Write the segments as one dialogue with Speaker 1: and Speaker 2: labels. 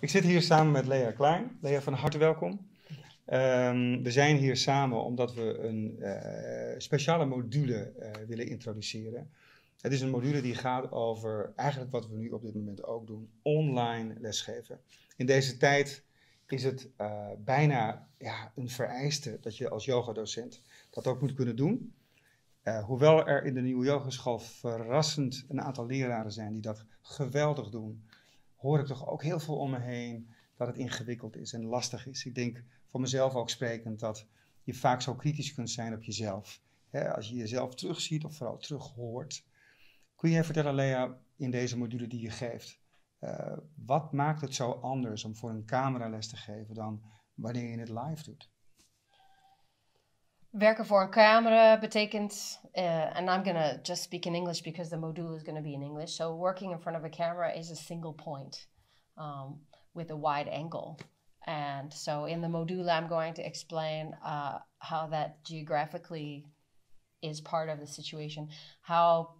Speaker 1: Ik zit hier samen met Lea Klein. Lea, van harte welkom. Ehm, we zijn hier samen omdat we een eh, speciale module eh, willen introduceren. Het is een module die gaat over eigenlijk wat we nu op dit moment ook doen: online lesgeven. In deze tijd is het eh, bijna ja, een vereiste dat je als yogadocent dat ook moet kunnen doen. hoewel er in de nieuwe yogaschool verrassend een aantal leraren zijn die dat geweldig doen, hoor ik toch ook heel veel om me heen dat het ingewikkeld is en lastig is. Ik denk voor mezelf ook sprekend dat je vaak zo kritisch kunt zijn op jezelf. als je jezelf terugziet of vooral terug hoort. Kun jij vertellen, Lea, in deze module die je geeft, uh, wat maakt het zo anders om voor een camerales te geven dan wanneer je het live doet?
Speaker 2: Werken voor een camera betekent, uh, and I'm gonna just speak in English because the module is gonna be in English. So working in front of a camera is a single point um, with a wide angle. And so in the module, I'm going to explain uh, how that geographically is part of the situation, how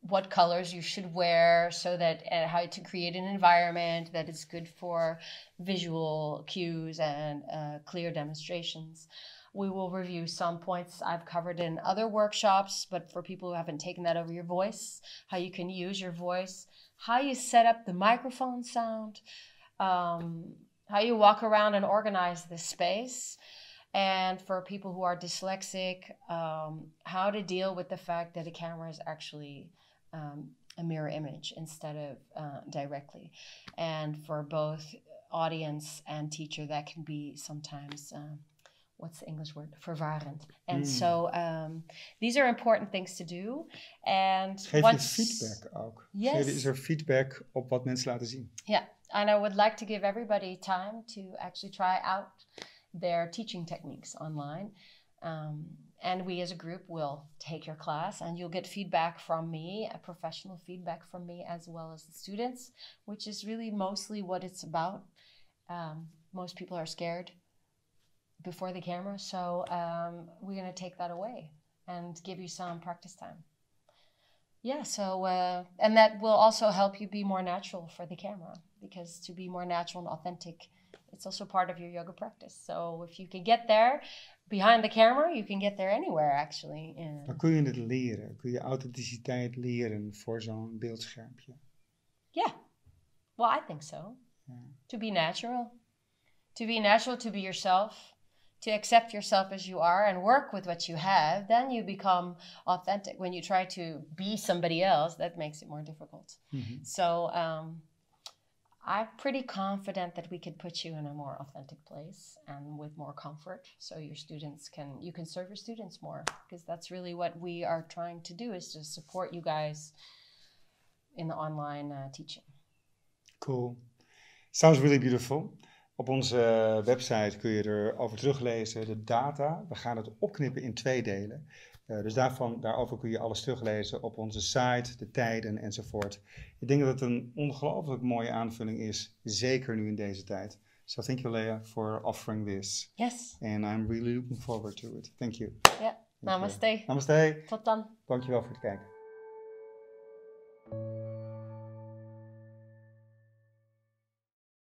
Speaker 2: what colors you should wear so that how to create an environment that is good for visual cues and uh, clear demonstrations. We will review some points I've covered in other workshops, but for people who haven't taken that over your voice, how you can use your voice, how you set up the microphone sound, um, how you walk around and organize the space. And for people who are dyslexic, um, how to deal with the fact that a camera is actually um, a mirror image instead of uh, directly. And for both audience and teacher, that can be sometimes. Uh, what's the English word? Verwarrend. And mm. so um, these are important things to do. And
Speaker 1: Geef once, je feedback ook. Yes. Is er feedback op wat mensen laten zien?
Speaker 2: Yeah, and I would like to give everybody time to actually try out their teaching techniques online. Um, and we as a group will take your class and you'll get feedback from me, a professional feedback from me as well as the students, which is really mostly what it's about. Um, most people are scared before the camera. So um, we're going to take that away and give you some practice time. Yeah, so, uh, and that will also help you be more natural for the camera because to be more natural and authentic, it's also part of your yoga practice. So if you can get there behind the camera, you can get there anywhere actually.
Speaker 1: Yeah. Maar kun je het leren? Kun je authenticiteit leren voor zo'n beeldschermpje?
Speaker 2: Yeah, well, I think so. Yeah. To be natural. To be natural, to be yourself to accept yourself as you are and work with what you have, then you become authentic. When you try to be somebody else, that makes it more difficult. Mm-hmm. So um, I'm pretty confident that we could put you in a more authentic place and with more comfort, so your students can you can serve your students more because that's really what we are trying to do is to support you guys in the online uh, teaching.
Speaker 1: Cool. Sounds really beautiful. Op onze website kun je erover teruglezen, de data. We gaan het opknippen in twee delen. Uh, dus daarvan, daarover kun je alles teruglezen op onze site, de tijden enzovoort. Ik denk dat het een ongelooflijk mooie aanvulling is, zeker nu in deze tijd. So thank you, Leah, for offering this.
Speaker 2: Yes.
Speaker 1: And I'm really looking forward to it. Thank you.
Speaker 2: Ja, namaste.
Speaker 1: Namaste.
Speaker 2: Tot dan.
Speaker 1: Dankjewel voor het kijken.